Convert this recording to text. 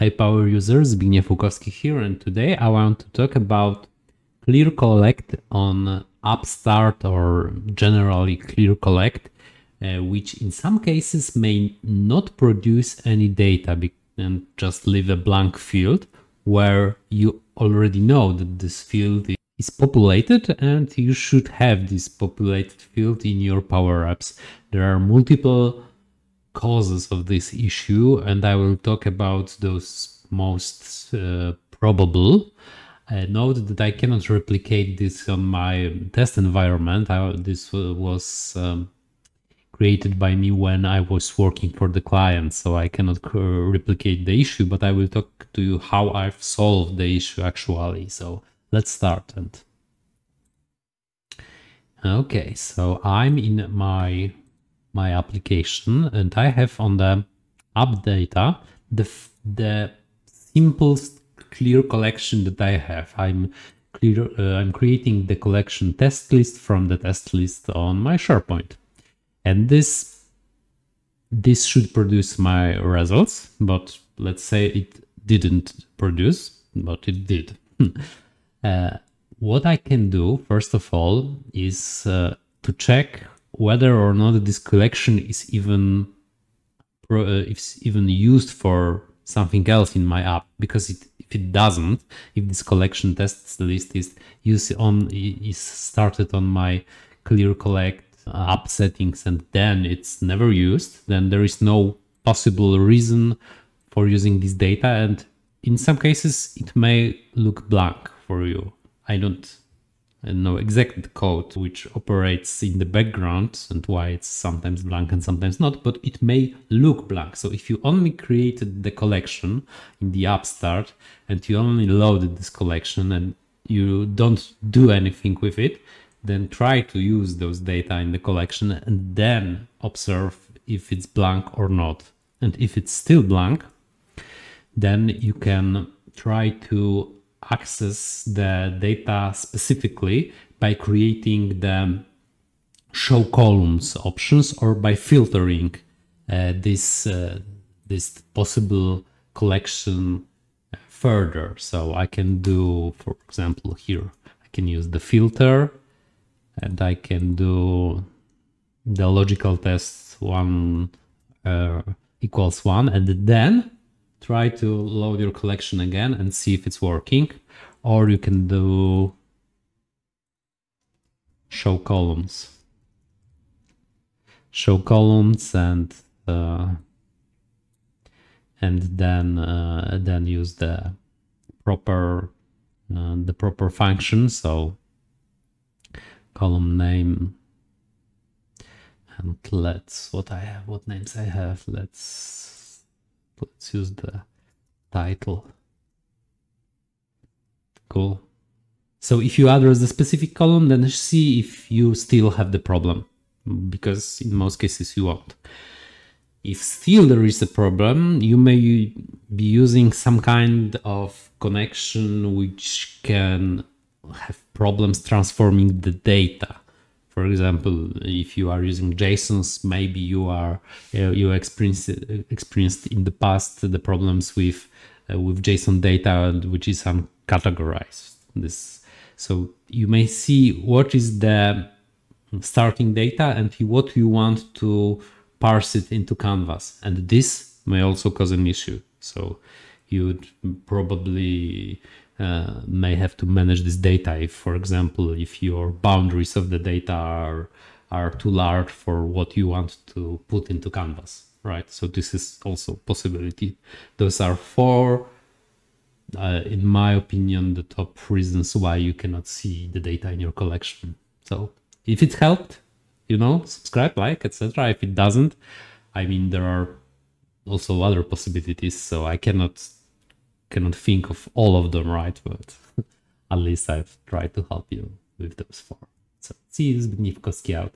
Hey Power users, Zbigniew Łukowski here and today I want to talk about Clear Collect on App Start or generally Clear Collect, uh, which in some cases may not produce any data and just leave a blank field where you already know that this field is populated and you should have this populated field in your Power Apps. There are multiple causes of this issue, and I will talk about those most uh, probable. Uh, note that I cannot replicate this on my test environment. I, this was um, created by me when I was working for the client, so I cannot replicate the issue, but I will talk to you how I've solved the issue actually. So let's start. And Okay, so I'm in my my application and I have on the app data the, the simplest clear collection that I have. I'm clear, uh, I'm creating the collection test list from the test list on my SharePoint. And this, this should produce my results, but let's say it didn't produce, but it did. uh, what I can do, first of all, is uh, to check whether or not this collection is even uh, if even used for something else in my app because it, if it doesn't if this collection tests list is used on is started on my clear collect app settings and then it's never used then there is no possible reason for using this data and in some cases it may look blank for you. I don't and know exact code which operates in the background and why it's sometimes blank and sometimes not, but it may look blank. So if you only created the collection in the app start and you only loaded this collection and you don't do anything with it, then try to use those data in the collection and then observe if it's blank or not. And if it's still blank, then you can try to access the data specifically by creating the show columns options or by filtering uh, this uh, this possible collection further. So I can do, for example, here I can use the filter and I can do the logical test one uh, equals one and then try to load your collection again and see if it's working. Or you can do show columns. Show columns and uh, and then uh, then use the proper uh, the proper function. So column name and let's what I have what names I have. Let's let's use the title. Cool. So if you address the specific column, then see if you still have the problem, because in most cases you won't. If still there is a problem, you may be using some kind of connection which can have problems transforming the data for example, if you are using JSONs, maybe you are uh, you experienced experienced in the past the problems with uh, with JSON data which is uncategorized. This so you may see what is the starting data and what you want to parse it into canvas and this may also cause an issue so you'd probably uh, may have to manage this data. If for example if your boundaries of the data are are too large for what you want to put into canvas right? So this is also possibility. Those are four uh, in my opinion the top reasons why you cannot see the data in your collection. So if it helped you know subscribe like etc if it doesn't i mean there are also other possibilities so i cannot cannot think of all of them right, but at least I've tried to help you with those four. So see you, Zbigniew out.